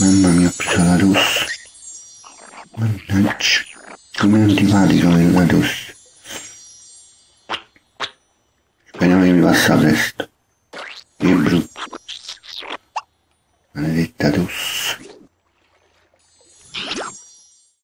Mamma mia, ho preso la tosse. Mannaggia, come non ti va di la tosse? Speriamo che mi passa presto. Che brutto. Maledetta tosse.